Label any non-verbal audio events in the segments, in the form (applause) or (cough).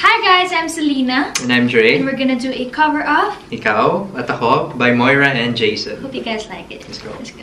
Hi guys, I'm Selena. And I'm Dre. And we're gonna do a cover of Ikaw at ako by Moira and Jason. Hope you guys like it. Let's go. Let's go.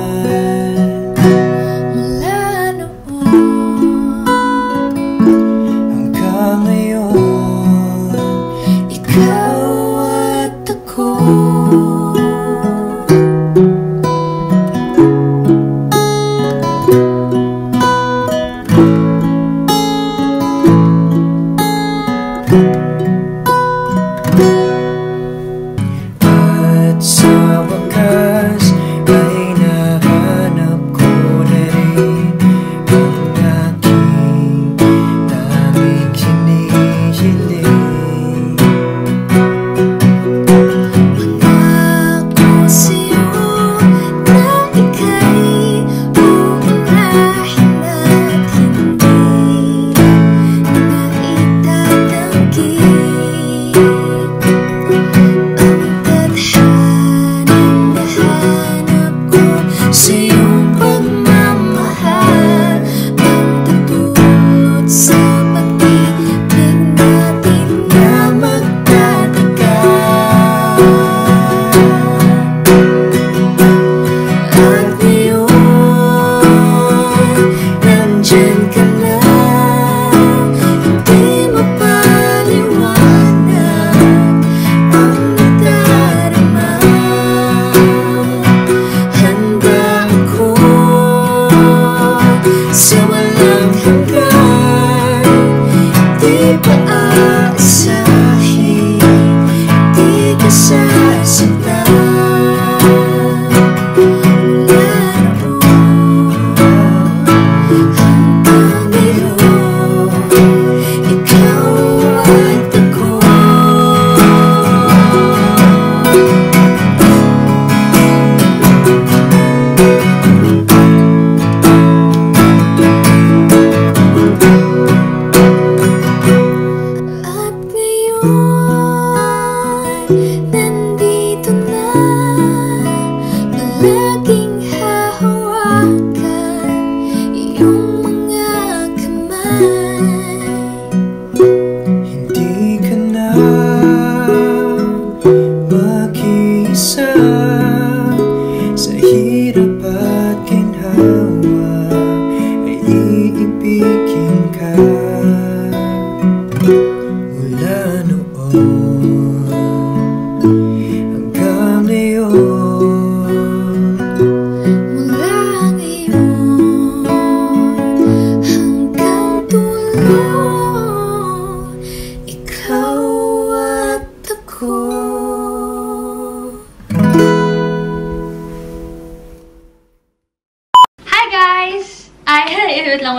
At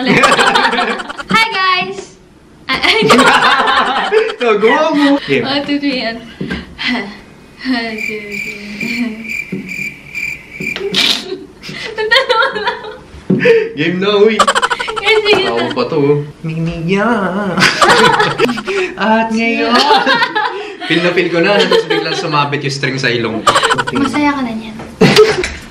ulit. (laughs) Hi guys! So, gawa mo! Game. One, two, three, and... Lang. Game na, uy! sige Ako na. pa to. Miniya. At ngayon. feel na feel ko na. Tapos biglang sumabit yung string sa ilong ko. Masaya ka na niyan. (laughs)